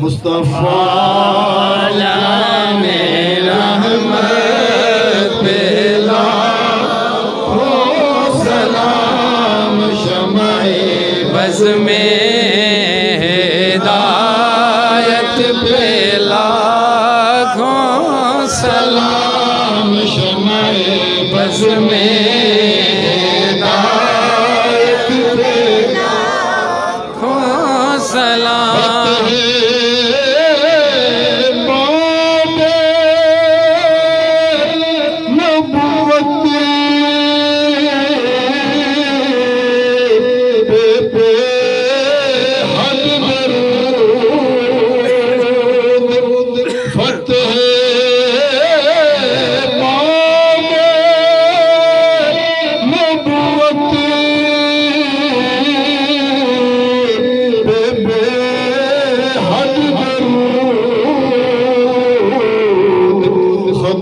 مصطفیٰ لام رحمت بلا ہو سلام شمع بز میں ہدایت بلا ہو سلام شمع بز میں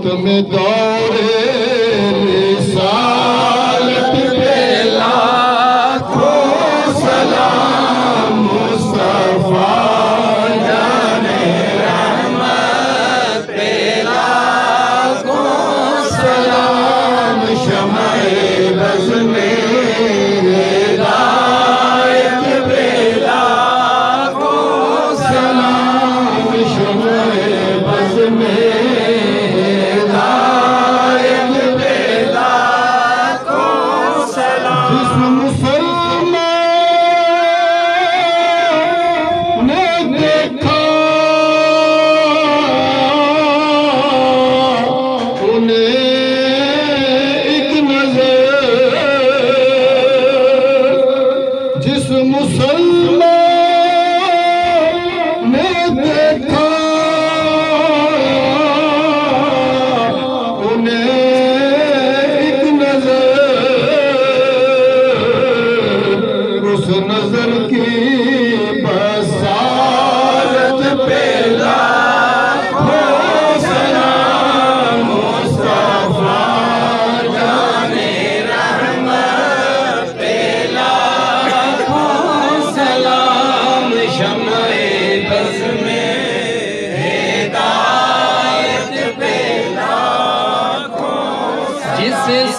میں دورے muçulmano.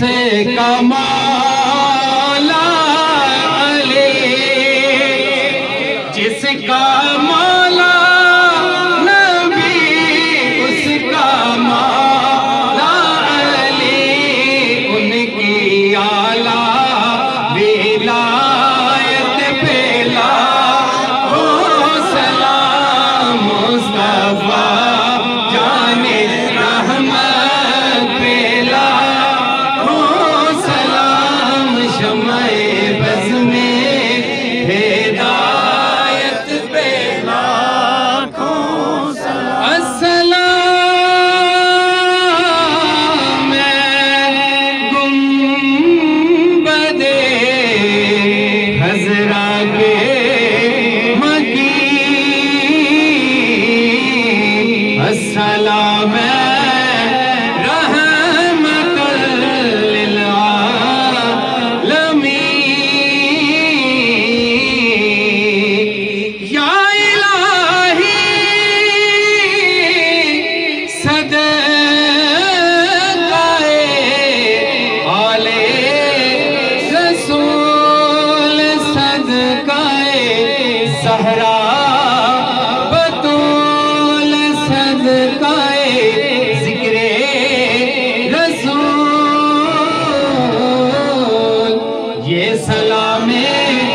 سے کمالا علی جس کا والسلام Amen.